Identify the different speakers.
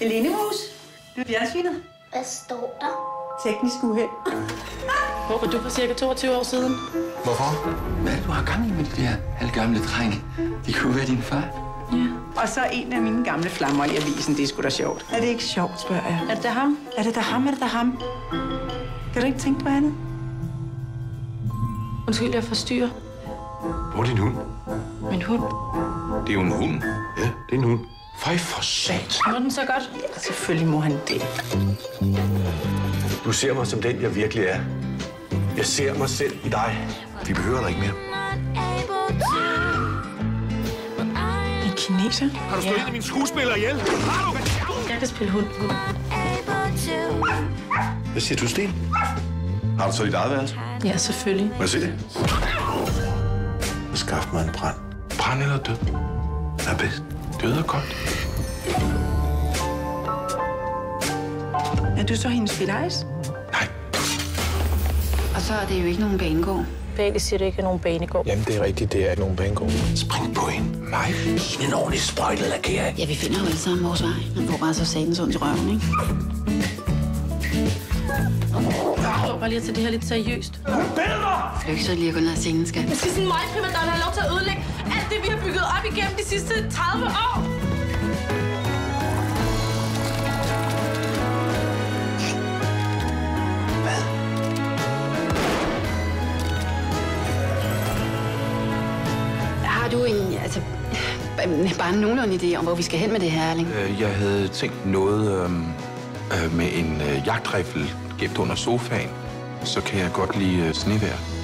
Speaker 1: Helene Mus, du er fjernsynet.
Speaker 2: Hvad står der?
Speaker 1: Teknisk uheld.
Speaker 3: Hvor var du for cirka 22 år siden?
Speaker 4: Hvorfor?
Speaker 5: Hvad er det, du har gang i med de der halvgamle drenge? De kunne være din far.
Speaker 1: Og så en af mine gamle flammer i avisen. Det er sgu da sjovt. Er det ikke sjovt, spørger jeg.
Speaker 3: Er det da ham?
Speaker 1: Er det da ham? Er det da ham? Kan du ikke tænke på andet?
Speaker 3: Undskyld, jeg forstyrrer.
Speaker 4: Hvor er din hund?
Speaker 3: Min hund.
Speaker 4: Det er jo en hund. Ja, det er en hund. Fej for sat.
Speaker 3: Må den så godt?
Speaker 1: Ja, selvfølgelig må han det.
Speaker 4: Du ser mig som den, jeg virkelig er. Jeg ser mig selv i dig. Vi behøver dig ikke mere.
Speaker 1: En kineser?
Speaker 4: Har du slået en af mine skuespillere ihjel? Har du?
Speaker 3: Jeg kan spille hund.
Speaker 4: Hvad siger du, Sten? Har du så dit eget værelse?
Speaker 3: Ja, selvfølgelig.
Speaker 4: Må jeg se det? Skaff mig en brand. Brand eller død? Hvad er bedst? Død og koldt.
Speaker 1: Er du så hendes filajs?
Speaker 4: Nej.
Speaker 6: Og så er det jo ikke nogen banegård.
Speaker 3: Bagel siger, det ikke er nogen banegård.
Speaker 7: Jamen, det er rigtigt. Det er ikke nogen banegård.
Speaker 4: Spring på hende. Mig. En ordentlig sprøjtelakering.
Speaker 6: Ja, vi finder jo alle sammen vores vej. Man får bare så satans ondt i røven, ikke?
Speaker 3: Prøv bare lige at tage det her lidt seriøst.
Speaker 6: Lykke så lige at gå ned ad scenen, skal.
Speaker 3: Skal sådan en mig primadonna have lov til at ødelægge alt det, vi har bygget op igennem de sidste 30 år?
Speaker 6: Har du en, altså, bare nogenlunde idé om, hvor vi skal hen med det her, Erling?
Speaker 8: Øh, Jeg havde tænkt noget øhm, øh, med en øh, jagtrifle gemt under sofaen. Så kan jeg godt lide øh, snevejr.